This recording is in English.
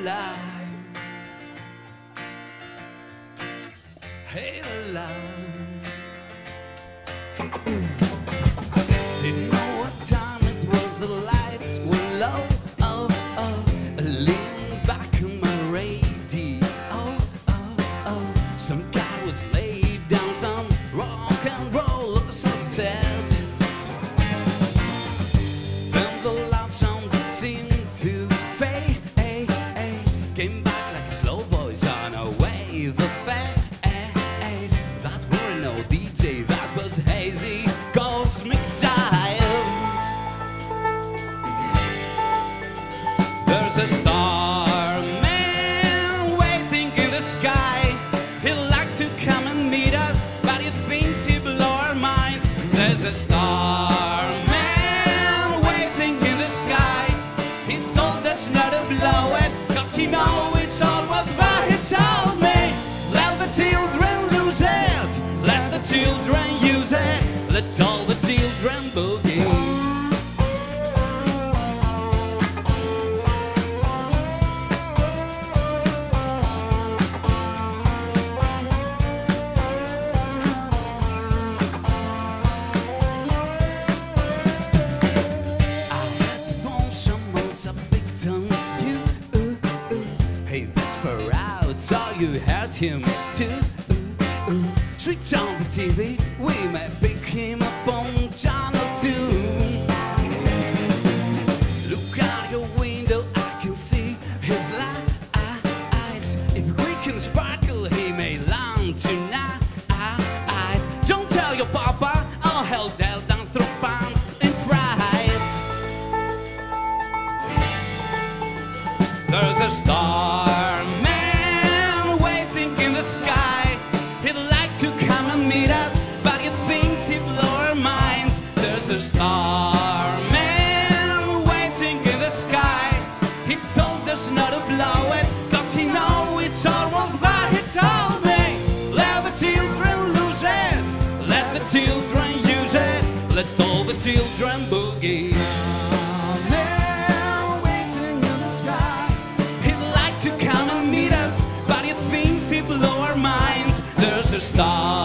alive. Hey, alive. Didn't know what time it was, the lights were low. Oh, oh, leaning back on my radio. Oh, oh, oh, some a star man waiting in the sky. He'd like to come and meet us, but he thinks he blow our minds. There's a star man waiting in the sky. He told us not to blow it, cause he know it's all worthwhile. He told me, let the children lose it, let the children use it, let all the children boogie. You heard him too. Ooh, ooh. Switch on the TV. We might pick him up on channel two. Look out your window, I can see his lights. If we can sparkle, he may land tonight. Don't tell your papa, I'll help they'll dance through pants in fright. There's a star come and meet us, but he thinks he blow our minds. There's a star man waiting in the sky. He told us not to blow it, cause he know it's all worthwhile. He told me, let the children lose it, let the children use it, let all the children boogie. He'd like to come and meet us, but he thinks he blow our minds. There's a star